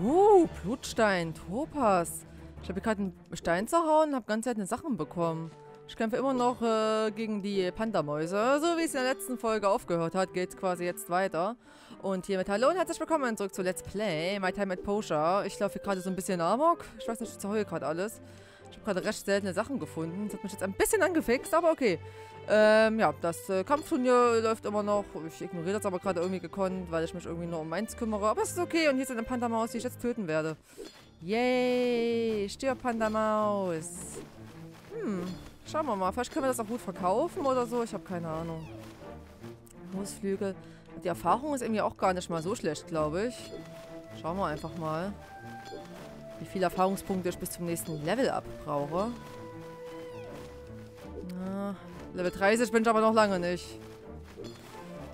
Uh, Blutstein, Topas. Ich habe gerade einen Stein zerhauen und habe ganz seltene Sachen bekommen. Ich kämpfe immer noch äh, gegen die Pandamäuse. So wie es in der letzten Folge aufgehört hat, geht es quasi jetzt weiter. Und hiermit hallo und herzlich willkommen zurück zu Let's Play, My Time at Posha. Ich laufe hier gerade so ein bisschen Amok. Ich weiß nicht, ich zerheule gerade alles. Ich habe gerade recht seltene Sachen gefunden. Das hat mich jetzt ein bisschen angefixt, aber okay. Ähm, ja, das äh, Kampfturnier läuft immer noch. Ich ignoriere das aber gerade irgendwie gekonnt, weil ich mich irgendwie nur um meins kümmere. Aber es ist okay und hier ist eine Pandamaus, die ich jetzt töten werde. Yay, stirb Pandamaus. Hm, schauen wir mal. Vielleicht können wir das auch gut verkaufen oder so. Ich habe keine Ahnung. Hausflügel. Die Erfahrung ist irgendwie auch gar nicht mal so schlecht, glaube ich. Schauen wir einfach mal, wie viele Erfahrungspunkte ich bis zum nächsten Level up brauche. Na, Level 30 bin ich aber noch lange nicht.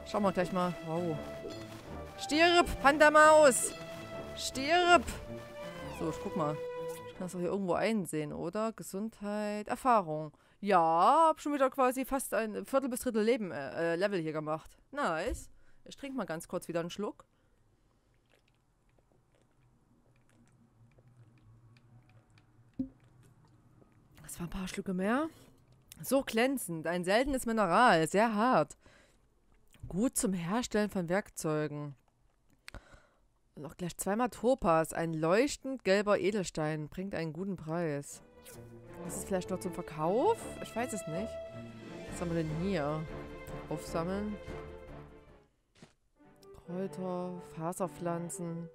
Schauen wir gleich mal. Wow. Stirb, Pandamaus! Stirb! So, ich guck mal. Ich kann das doch hier irgendwo einsehen, oder? Gesundheit, Erfahrung. Ja, hab schon wieder quasi fast ein Viertel bis Drittel Leben, äh, Level hier gemacht. Nice. Ich trinke mal ganz kurz wieder einen Schluck. Das waren ein paar Schlücke mehr. So glänzend, ein seltenes Mineral, sehr hart. Gut zum Herstellen von Werkzeugen. Und auch gleich zweimal Topas, ein leuchtend gelber Edelstein, bringt einen guten Preis. Ist es vielleicht noch zum Verkauf? Ich weiß es nicht. Was haben wir denn hier? Aufsammeln. Kräuter, Faserpflanzen.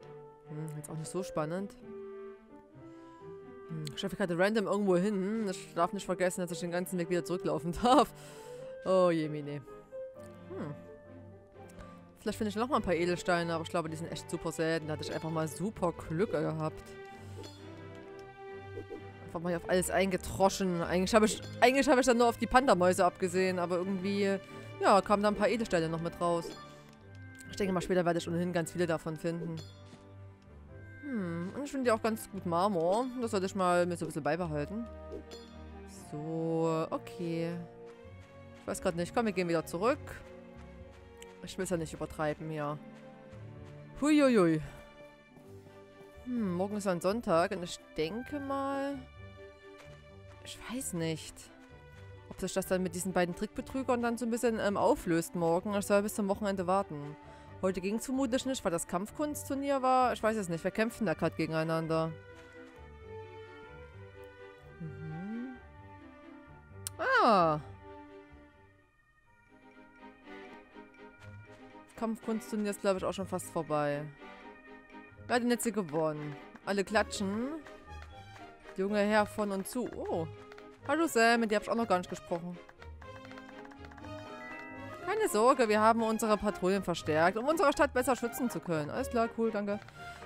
Hm, jetzt auch nicht so spannend. Hm, schaffe ich gerade random irgendwo hin. Ich darf nicht vergessen, dass ich den ganzen Weg wieder zurücklaufen darf. Oh je, Mine. Hm. Vielleicht finde ich noch mal ein paar Edelsteine, aber ich glaube, die sind echt super selten. Da hatte ich einfach mal super Glück gehabt. Einfach mal auf alles eingetroschen. Eigentlich habe ich, eigentlich hab ich dann nur auf die Pandamäuse abgesehen, aber irgendwie, ja, kamen da ein paar Edelsteine noch mit raus. Ich denke mal, später werde ich ohnehin ganz viele davon finden. Hm, und ich finde die auch ganz gut Marmor. Das sollte ich mal mir so ein bisschen beibehalten. So, okay. Ich weiß gerade nicht. Komm, wir gehen wieder zurück. Ich will es ja nicht übertreiben hier. Huiuiui. Hm, morgen ist ein Sonntag und ich denke mal... Ich weiß nicht. Ob sich das dann mit diesen beiden Trickbetrügern dann so ein bisschen ähm, auflöst morgen. Ich soll bis zum Wochenende warten. Heute ging es vermutlich nicht, weil das Kampfkunstturnier war. Ich weiß es nicht. Wir kämpfen da gerade gegeneinander. Mhm. Ah. Kampfkunstturnier ist, glaube ich, auch schon fast vorbei. Hat denn jetzt hier gewonnen? Alle klatschen. Junge Herr von und zu. Oh. Hallo Sam, mit dir habe ich auch noch gar nicht gesprochen. Keine Sorge, wir haben unsere Patrouillen verstärkt, um unsere Stadt besser schützen zu können. Alles klar, cool, danke.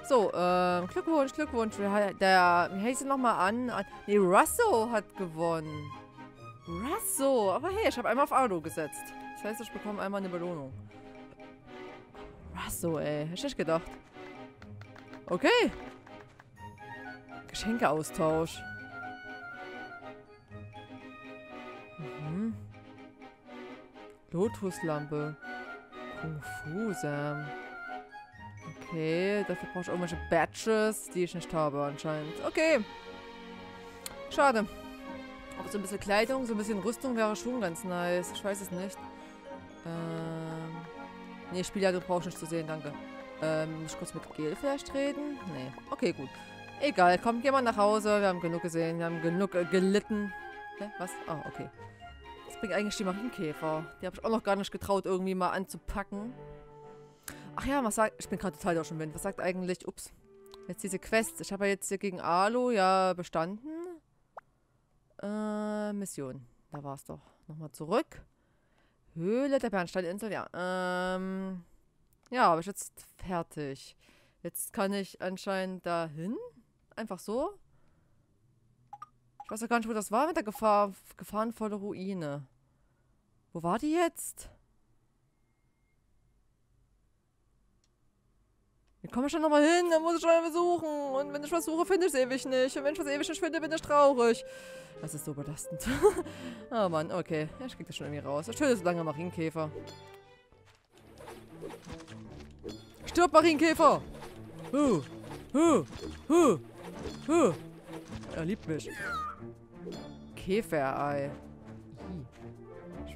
So, ähm, Glückwunsch, Glückwunsch. Der, wie heißt sie nochmal an? Nee, Russo hat gewonnen. Russo. Aber hey, ich habe einmal auf Ardo gesetzt. Das heißt, ich bekomme einmal eine Belohnung. Russo, ey. Hätte ich nicht gedacht. Okay. Geschenkeaustausch. Lotuslampe. Kung Fu Sam. Okay, dafür brauche ich irgendwelche Badges, die ich nicht habe anscheinend. Okay. Schade. Aber so ein bisschen Kleidung, so ein bisschen Rüstung wäre schon ganz nice. Ich weiß es nicht. Ähm. Nee, Spieljagd brauche ich nicht zu sehen, danke. Ähm, muss ich kurz mit Gel vielleicht reden? Nee. Okay, gut. Egal, komm, geh mal nach Hause. Wir haben genug gesehen. Wir haben genug äh, gelitten. Hä? Was? Ah, oh, okay. Was bringt eigentlich die Marienkäfer? Die habe ich auch noch gar nicht getraut, irgendwie mal anzupacken. Ach ja, was sagt... Ich bin gerade total durch den Wind. Was sagt eigentlich... Ups. Jetzt diese Quest. Ich habe ja jetzt hier gegen Alu ja bestanden. Äh, Mission. Da war es doch. Nochmal zurück. Höhle der Bernsteininsel, ja. Ähm... Ja, aber ich jetzt fertig. Jetzt kann ich anscheinend dahin. Einfach so. Ich weiß ja gar nicht, wo das war mit der Gefahr, gefahrenvolle Ruine. Wo war die jetzt? Wie komme ich schon nochmal hin? Da muss ich schon mal besuchen. Und wenn ich was suche, finde ich es ewig nicht. Und wenn ich was ewig nicht finde, bin ich traurig. Das ist so belastend. oh Mann, okay. Ja, ich krieg das schon irgendwie raus. Ich töte so lange Marienkäfer. Stirb, Marienkäfer! Uh. Huh, huh, huh. Er liebt mich. Käferei.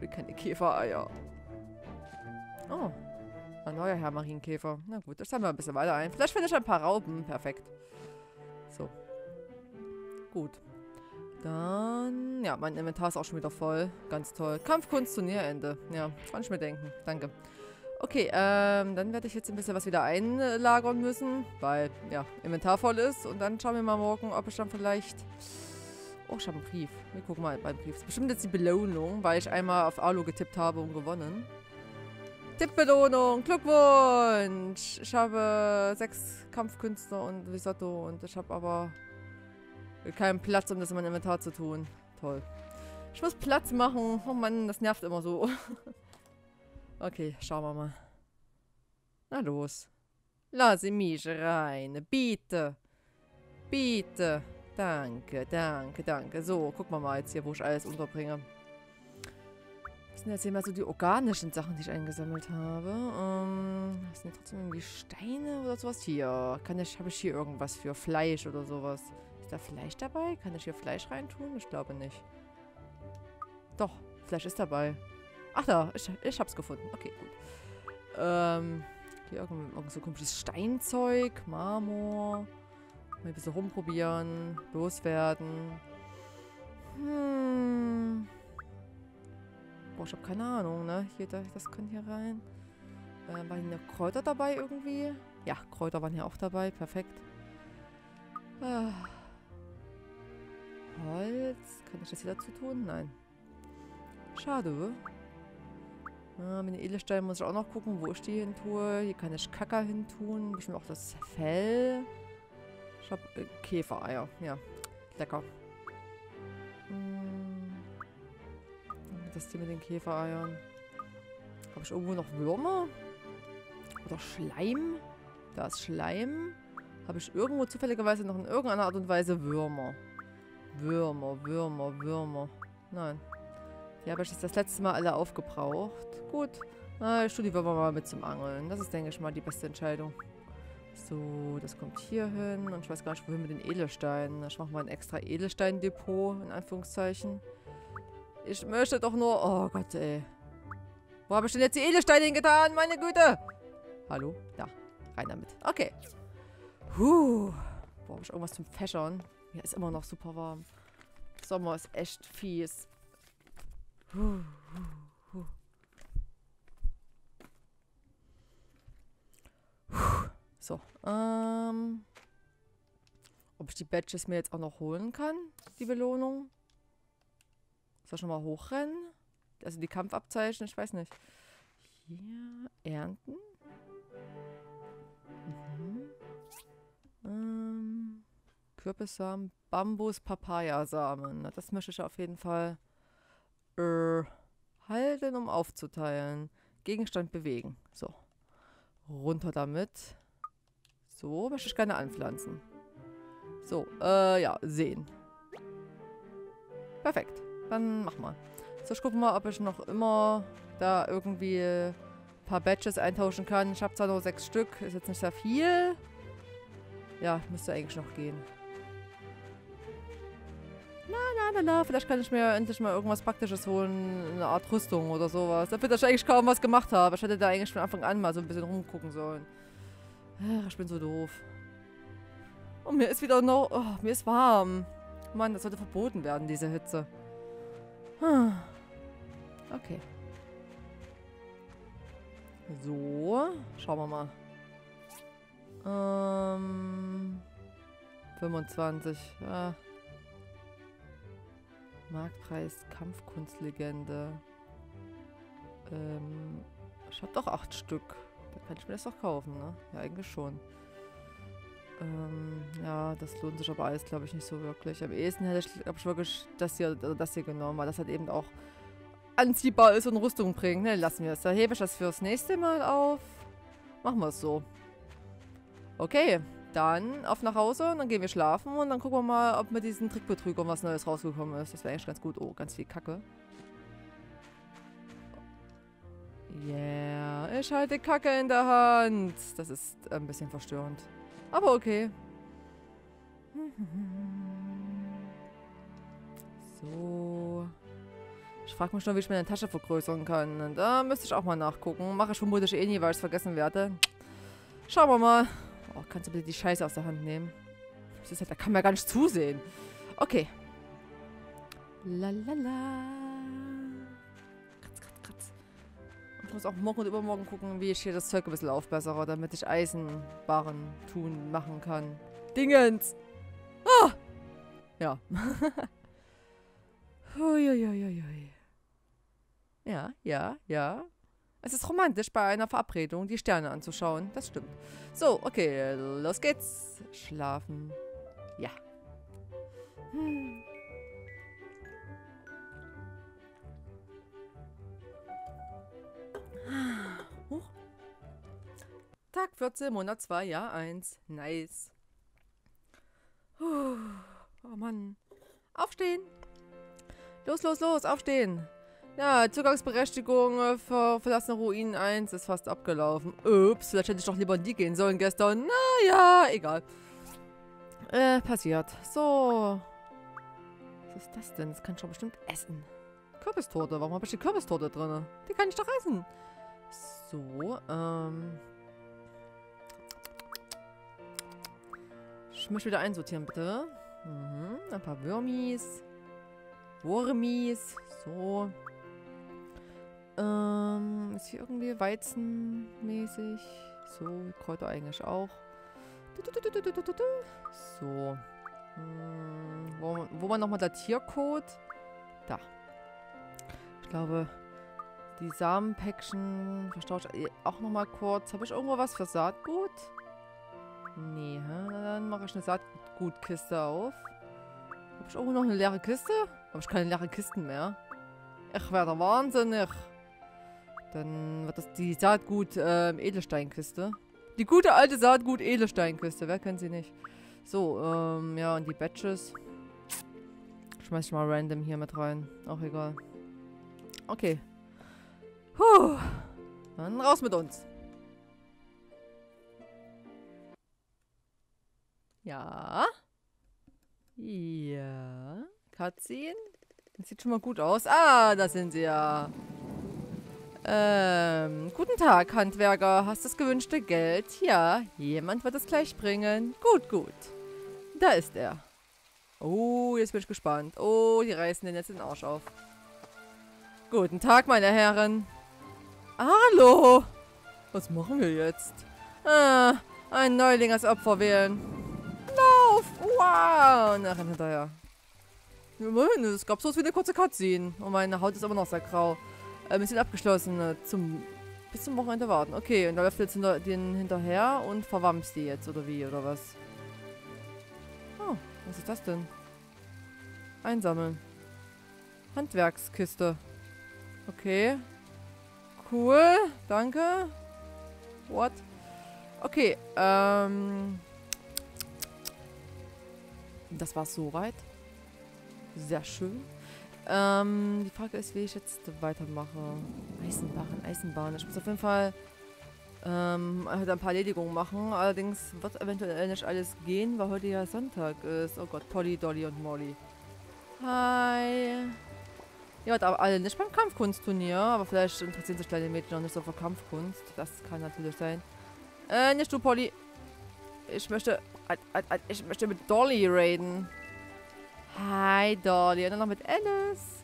Will keine Käfereier. Oh. Ein neuer Herr Marienkäfer. Na gut, das haben wir ein bisschen weiter ein. Vielleicht finde ich ein paar Raupen. Perfekt. So. Gut. Dann, ja, mein Inventar ist auch schon wieder voll. Ganz toll. Kampfkunst Turnierende. Ja, kann ich mir denken. Danke. Okay, ähm, dann werde ich jetzt ein bisschen was wieder einlagern müssen, weil, ja, Inventar voll ist. Und dann schauen wir mal morgen, ob ich dann vielleicht... Oh, ich habe einen Brief. Wir gucken mal beim Brief. Das ist bestimmt jetzt die Belohnung, weil ich einmal auf Alu getippt habe und gewonnen. Tippbelohnung, Glückwunsch! Ich habe sechs Kampfkünstler und Risotto und ich habe aber keinen Platz, um das in mein Inventar zu tun. Toll. Ich muss Platz machen. Oh Mann, das nervt immer so. okay, schauen wir mal. Na los. Lass mich rein. Bitte. Bitte. Danke, danke, danke. So, gucken wir mal jetzt hier, wo ich alles unterbringe. Das sind jetzt hier mal so die organischen Sachen, die ich eingesammelt habe. Ähm, das sind trotzdem irgendwie Steine oder sowas. Hier, kann ich, habe ich hier irgendwas für Fleisch oder sowas? Ist da Fleisch dabei? Kann ich hier Fleisch reintun? Ich glaube nicht. Doch, Fleisch ist dabei. Ach da, ich, ich hab's gefunden. Okay, gut. Ähm, hier irgend, irgend so komisches Steinzeug, Marmor. Mal ein bisschen rumprobieren, loswerden. Hm. Boah, ich habe keine Ahnung, ne? Hier, das kann hier rein. Äh, waren hier Kräuter dabei irgendwie? Ja, Kräuter waren hier auch dabei. Perfekt. Ah. Holz. Kann ich das hier dazu tun? Nein. Schade. Ah, mit den Edelsteinen muss ich auch noch gucken, wo ich die hin tue. Hier kann ich Kacker hin tun. Bestimmt auch das Fell. Habe äh, Käfereier. Ja, lecker. Hm. Das hier mit den Käfereiern. Habe ich irgendwo noch Würmer? Oder Schleim? Da ist Schleim. Habe ich irgendwo zufälligerweise noch in irgendeiner Art und Weise Würmer. Würmer, Würmer, Würmer. Nein. Die habe ich jetzt das letzte Mal alle aufgebraucht. Gut. Na, ich tue die Würmer mal mit zum Angeln. Das ist, denke ich mal, die beste Entscheidung. So, das kommt hier hin. Und ich weiß gar nicht, wohin mit den Edelsteinen. Ich mache mal ein extra Edelstein-Depot, in Anführungszeichen. Ich möchte doch nur... Oh Gott, ey. Wo habe ich denn jetzt die Edelsteine hingetan? Meine Güte. Hallo? Da. Rein damit. Okay. Puh. Boah, habe ich irgendwas zum Fächern? Mir ist immer noch super warm. Sommer ist echt fies. Puh, puh, puh. So, ähm... Ob ich die Badges mir jetzt auch noch holen kann, die Belohnung? Soll ich schon mal hochrennen? Also die Kampfabzeichen, ich weiß nicht. Hier, ernten. Mhm. Ähm, Kürbissamen, Bambus, Papayasamen. Das möchte ich auf jeden Fall äh, halten, um aufzuteilen. Gegenstand bewegen. So. Runter damit. So, möchte ich gerne anpflanzen. So, äh, ja, sehen. Perfekt. Dann mach mal. So, ich gucke mal, ob ich noch immer da irgendwie ein paar Badges eintauschen kann. Ich habe zwar nur sechs Stück, ist jetzt nicht sehr viel. Ja, müsste eigentlich noch gehen. Na, na, na, na, vielleicht kann ich mir endlich mal irgendwas Praktisches holen. Eine Art Rüstung oder sowas. Dafür, dass ich eigentlich kaum was gemacht habe. Ich hätte da eigentlich von Anfang an mal so ein bisschen rumgucken sollen. Ach, ich bin so doof. Und mir ist wieder noch... Oh, mir ist warm. Mann, das sollte verboten werden, diese Hitze. Okay. So, schauen wir mal. Ähm, 25. Ja. Marktpreis Kampfkunstlegende. Ähm, ich habe doch acht Stück. Da kann ich mir das doch kaufen, ne? Ja, eigentlich schon. Ähm, ja, das lohnt sich aber alles, glaube ich, nicht so wirklich. Am ehesten hätte ich, glaube ich, wirklich das hier, das hier genommen, weil das halt eben auch anziehbar ist und Rüstung bringt. Ne, lassen wir es. Da hebe ich das fürs nächste Mal auf. Machen wir es so. Okay, dann auf nach Hause und dann gehen wir schlafen und dann gucken wir mal, ob mit diesen Trickbetrügern was Neues rausgekommen ist. Das wäre eigentlich ganz gut. Oh, ganz viel Kacke. Yeah, ich halte Kacke in der Hand. Das ist ein bisschen verstörend. Aber okay. So. Ich frage mich schon, wie ich meine Tasche vergrößern kann. Da müsste ich auch mal nachgucken. Mache ich vermutlich eh nie, weil ich es vergessen werde. Schauen wir mal. Oh, kannst du bitte die Scheiße aus der Hand nehmen? Das ist halt, da kann man ja gar nicht zusehen. Okay. Lalala. Kratz, ich muss auch morgen und übermorgen gucken, wie ich hier das Zeug ein bisschen aufbessere, damit ich Eisenbaren tun, machen kann. Dingens! Ah! Ja. Huiuiuiui. Ja, ja, ja. Es ist romantisch, bei einer Verabredung die Sterne anzuschauen. Das stimmt. So, okay, los geht's. Schlafen. Ja. Hm. Tag 14, Monat 2, Jahr 1. Nice. Puh. Oh Mann. Aufstehen. Los, los, los, aufstehen. Ja, Zugangsberechtigung für verlassene Ruinen 1 ist fast abgelaufen. Ups, vielleicht hätte ich doch lieber in die gehen sollen gestern. Naja, egal. Äh, passiert. So. Was ist das denn? Das kann ich doch bestimmt essen. Kürbistorte. Warum habe ich die Kürbistorte drin? Die kann ich doch essen. So, ähm... Ich möchte wieder einsortieren, bitte. Mhm, ein paar Würmis. Wurmis. So. Ähm, ist hier irgendwie Weizenmäßig? So, Kräuter eigentlich auch. So. Hm, wo, wo war nochmal der Tiercode? Da. Ich glaube, die Samenpäckchen verstaue ich auch nochmal kurz. Habe ich irgendwo was für Saatgut? Nee, hä? dann mache ich eine Saatgutkiste auf. Habe ich irgendwo noch eine leere Kiste? Habe ich keine leeren Kisten mehr? Ich werde wahnsinnig. Dann wird das die Saatgut ähm. Die gute alte Saatgut Edelsteinkiste. Wer kennt sie nicht? So, ähm, ja, und die Batches. Schmeiß ich mal random hier mit rein. Auch egal. Okay. Puh. Dann raus mit uns. Ja. Ja. Cutscene. Das sieht schon mal gut aus. Ah, da sind sie ja. Ähm, guten Tag, Handwerker. Hast das gewünschte Geld? Ja, jemand wird es gleich bringen. Gut, gut. Da ist er. Oh, jetzt bin ich gespannt. Oh, die reißen den jetzt den Arsch auf. Guten Tag, meine Herren. Hallo. Was machen wir jetzt? Ah, ein Neuling als Opfer wählen. Wow! Und er rennt hinterher. Immerhin, es gab so wie eine kurze Cutscene. Und meine Haut ist immer noch sehr grau. Äh, wir sind abgeschlossen. Äh, zum, bis zum Wochenende warten. Okay, und da läuft jetzt hinter, den hinterher und verwammst die jetzt, oder wie, oder was? Oh, was ist das denn? Einsammeln. Handwerkskiste. Okay. Cool, danke. What? Okay, ähm... Das war's soweit. Sehr schön. Ähm, die Frage ist, wie ich jetzt weitermache. Eisenbahn, Eisenbahn. Ich muss auf jeden Fall ähm, heute ein paar Erledigungen machen. Allerdings wird eventuell nicht alles gehen, weil heute ja Sonntag ist. Oh Gott, Polly, Dolly und Molly. Hi. Ihr wart aber alle nicht beim Kampfkunstturnier, aber vielleicht interessieren sich kleine Mädchen noch nicht so für Kampfkunst. Das kann natürlich sein. Äh, nicht du, Polly. Ich möchte, ich möchte mit Dolly raiden. Hi, Dolly. Und dann noch mit Alice.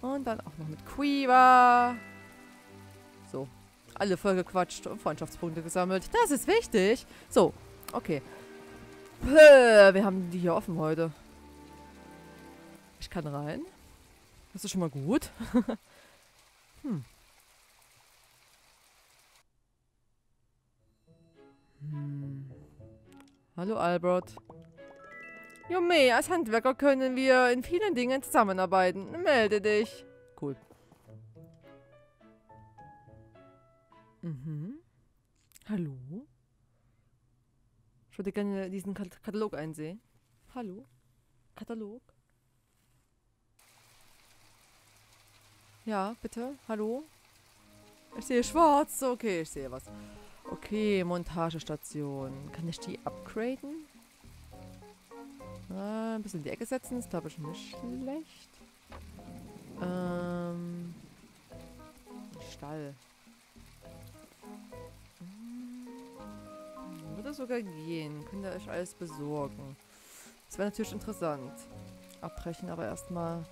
Und dann auch noch mit Quiva. So. Alle voll gequatscht und Freundschaftspunkte gesammelt. Das ist wichtig. So. Okay. Wir haben die hier offen heute. Ich kann rein. Das ist schon mal gut. hm. Hm. Hallo Albert. Jumme, als Handwerker können wir in vielen Dingen zusammenarbeiten. Melde dich. Cool. Mhm. Hallo? Ich würde gerne diesen Katalog einsehen. Hallo? Katalog? Ja, bitte. Hallo? Ich sehe schwarz. Okay, ich sehe was. Okay, Montagestation. Kann ich die upgraden? Äh, ein bisschen in die Ecke setzen, ist glaube ich nicht schlecht. Ähm, Stall. Hm, würde sogar gehen. Könnt ihr euch alles besorgen. Das wäre natürlich interessant. Abbrechen aber erstmal.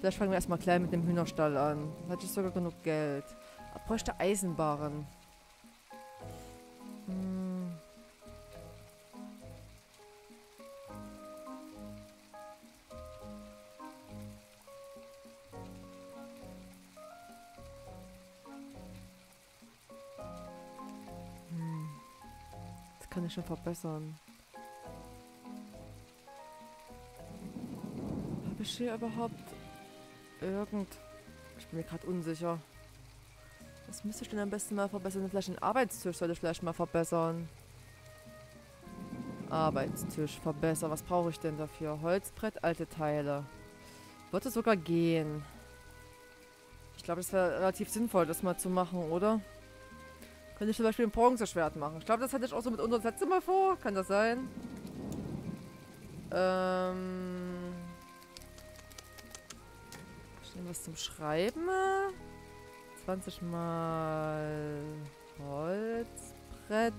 Vielleicht fangen wir erstmal klein mit dem Hühnerstall an. Da hatte ich sogar genug Geld. Ich bräuchte Eisenbahn. Kann ich schon verbessern. Habe ich hier überhaupt irgend... Ich bin mir gerade unsicher. Was müsste ich denn am besten mal verbessern? Vielleicht den Arbeitstisch sollte ich vielleicht mal verbessern. Arbeitstisch verbessern. Was brauche ich denn dafür? Holzbrett, alte Teile. Würde sogar gehen. Ich glaube, das wäre relativ sinnvoll, das mal zu machen, oder? Könnte ich zum Beispiel ein Bronzeschwert machen. Ich glaube, das hatte ich auch so mit unserem letzten Mal vor. Kann das sein? Ähm... Ich nehme was zum Schreiben. 20 mal Holzbrett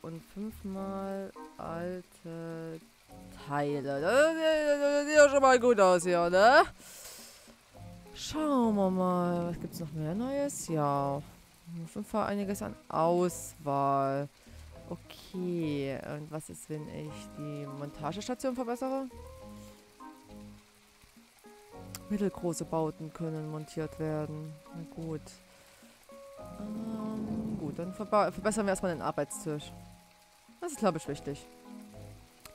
und 5 mal alte Teile. Das sieht ja schon mal gut aus hier, ne? Schauen wir mal. Was gibt es noch mehr Neues? Ja. Auf jeden Fall einiges an Auswahl. Okay. Und was ist, wenn ich die Montagestation verbessere? Mittelgroße Bauten können montiert werden. Na gut. Ähm, gut, dann verbessern wir erstmal den Arbeitstisch. Das ist, glaube ich, wichtig.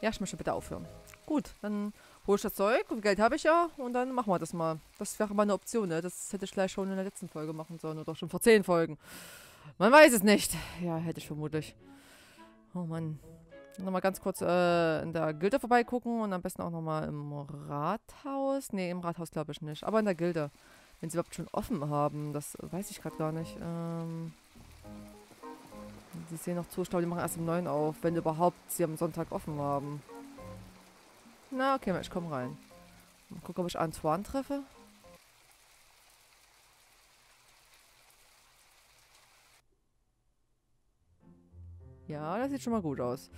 Ja, ich möchte bitte aufhören. Gut, dann hole ich das Zeug. Geld habe ich ja. Und dann machen wir das mal. Das wäre mal eine Option, ne? Das hätte ich gleich schon in der letzten Folge machen sollen. Oder schon vor zehn Folgen. Man weiß es nicht. Ja, hätte ich vermutlich. Oh Mann. Nochmal ganz kurz äh, in der Gilde vorbeigucken und am besten auch nochmal im Rathaus. Ne, im Rathaus glaube ich nicht. Aber in der Gilde. Wenn sie überhaupt schon offen haben, das weiß ich gerade gar nicht. Ähm, die sehen noch zu, ich glaube, die machen erst um 9 auf, wenn überhaupt sie am Sonntag offen haben. Na, okay, ich komme rein. Mal gucken, ob ich Antoine treffe. Ja, das sieht schon mal gut aus.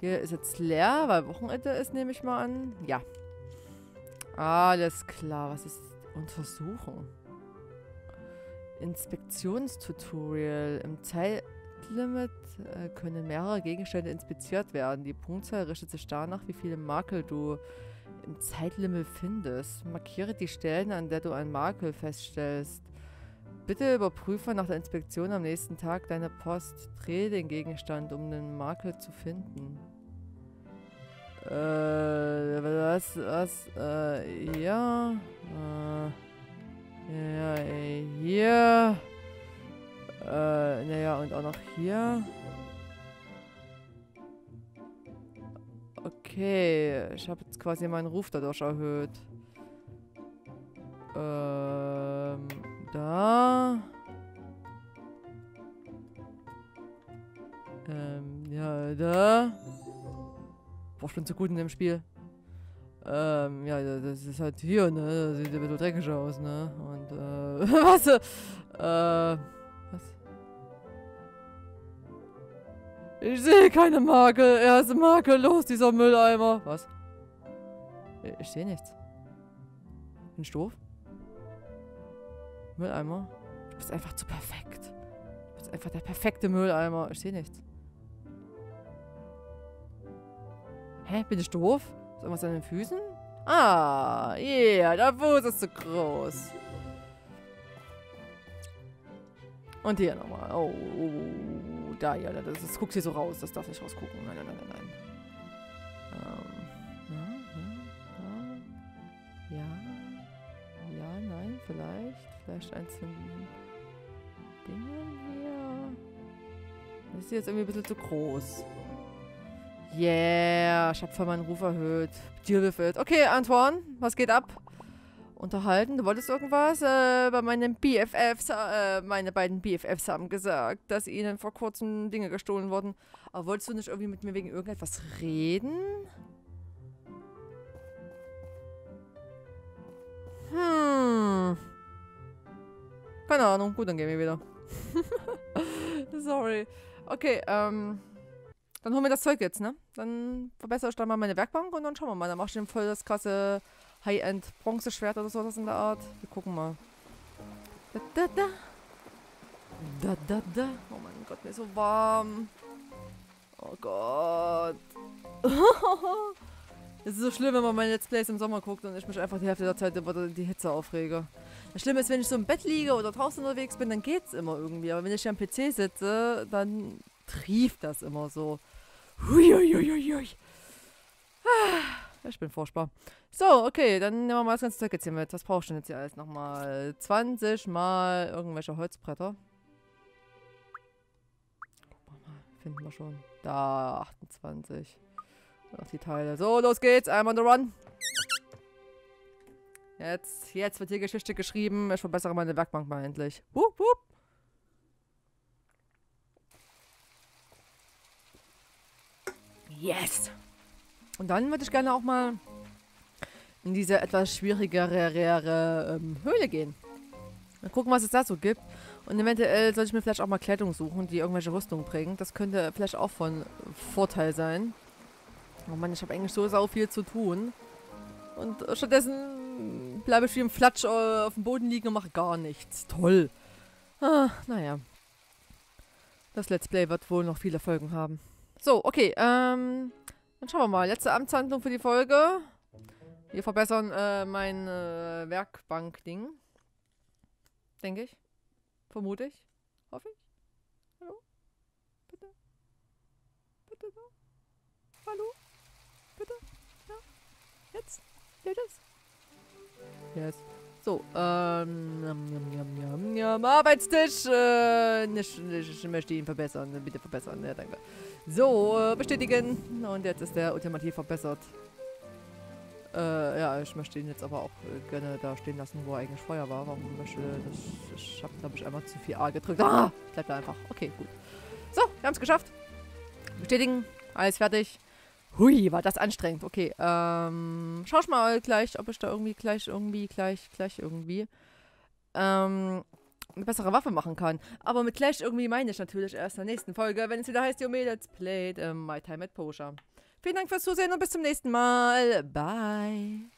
Hier ist jetzt leer, weil Wochenende ist, nehme ich mal an. Ja. Alles klar. Was ist Untersuchung? Inspektionstutorial. Im Zeitlimit äh, können mehrere Gegenstände inspiziert werden. Die Punktzahl richtet sich danach, wie viele Makel du im Zeitlimit findest. Markiere die Stellen, an der du einen Makel feststellst. Bitte überprüfe nach der Inspektion am nächsten Tag deine Post. Drehe den Gegenstand, um den Makel zu finden. Äh, was, was, äh, ja, äh, ja, hier, äh, naja, und auch noch hier. Okay, ich habe jetzt quasi meinen Ruf dadurch erhöht. Ähm, da. Ähm, ja, da war schon zu gut in dem Spiel. Ähm, ja, das ist halt hier, ne? Das sieht ein bisschen dreckig aus, ne? Und, äh, was? Äh, Ich sehe keine Makel. Er ist makellos, dieser Mülleimer. Was? Ich sehe nichts. Bin ich doof? Mülleimer? Du bist einfach zu perfekt. Du bist einfach der perfekte Mülleimer. Ich sehe nichts. Hä, bin ich doof? Ist irgendwas an den Füßen? Ah, yeah, der Fuß ist zu groß. Und hier nochmal. Oh, da, ja, das, das guckt hier so raus. Das darf nicht rausgucken. Nein, nein, nein, nein. Ähm, ja, ja, ja, ja, nein, vielleicht. Vielleicht den Dingen hier. Das ist jetzt irgendwie ein bisschen zu groß. Yeah, ich habe voll meinen Ruf erhöht. Deal with it. Okay, Antoine, was geht ab? Unterhalten. Du wolltest irgendwas? Äh, bei meinen BFFs, äh, meine beiden BFFs haben gesagt, dass ihnen vor kurzem Dinge gestohlen wurden. Aber wolltest du nicht irgendwie mit mir wegen irgendetwas reden? Hm. Keine Ahnung. Gut, dann gehen wir wieder. Sorry. Okay, ähm... Dann holen wir das Zeug jetzt, ne? Dann verbessere ich dann mal meine Werkbank und dann schauen wir mal. Dann mach ich den voll das krasse High-End Bronzeschwert oder sowas in der Art. Wir gucken mal. Da, da, da. Da, da, da. Oh mein Gott, mir ist so warm. Oh Gott. Es ist so schlimm, wenn man meine Let's Plays im Sommer guckt und ich mich einfach die Hälfte der Zeit über die Hitze aufrege. Das Schlimme ist, wenn ich so im Bett liege oder draußen unterwegs bin, dann geht's immer irgendwie. Aber wenn ich hier am PC sitze, dann trieft das immer so. Huiuiuiui. Ah, ich bin furchtbar. So, okay, dann nehmen wir mal das ganze Zeug jetzt hier mit. Was brauchst du denn jetzt hier alles nochmal? 20 mal irgendwelche Holzbretter. Finden wir schon. Da, 28. Noch die Teile. So, los geht's. I'm on the run. Jetzt, jetzt wird hier Geschichte geschrieben. Ich verbessere meine Werkbank mal endlich. Wupp, wupp. Yes. Und dann würde ich gerne auch mal in diese etwas schwierigere ähm, Höhle gehen. Mal gucken, was es da so gibt. Und eventuell sollte ich mir vielleicht auch mal Kleidung suchen, die irgendwelche Rüstung bringt. Das könnte vielleicht auch von Vorteil sein. Oh Mann, ich habe eigentlich so sau viel zu tun. Und stattdessen bleibe ich wie im Flatsch äh, auf dem Boden liegen und mache gar nichts. Toll. Ah, naja. Das Let's Play wird wohl noch viele Folgen haben. So, okay. Ähm, dann schauen wir mal. Letzte Amtshandlung für die Folge. Wir verbessern äh, mein äh, Werkbank-Ding. Denke ich. Vermute ich. Hoffe ich. Hallo? Bitte? Bitte da? Hallo? Bitte? Ja? Jetzt? Geht es? Yes. So, ähm, jam, jam, jam, jam, Arbeitstisch, äh, nicht, nicht, ich möchte ihn verbessern, bitte verbessern, ja, danke. So, bestätigen, und jetzt ist der ultimativ verbessert. Äh, ja, ich möchte ihn jetzt aber auch äh, gerne da stehen lassen, wo er eigentlich vorher war. Warum möchte das? Ich habe, glaube ich, einmal zu viel A gedrückt. Ah! Bleibt da einfach. Okay, gut. So, wir haben es geschafft. Bestätigen. Alles fertig. Hui, war das anstrengend. Okay, ähm, schau ich mal gleich, ob ich da irgendwie gleich, irgendwie, gleich, gleich irgendwie, ähm, eine bessere Waffe machen kann. Aber mit gleich irgendwie meine ich natürlich erst in der nächsten Folge, wenn es wieder heißt, Yome, let's play ähm, My Time at Posha. Vielen Dank fürs Zusehen und bis zum nächsten Mal. Bye.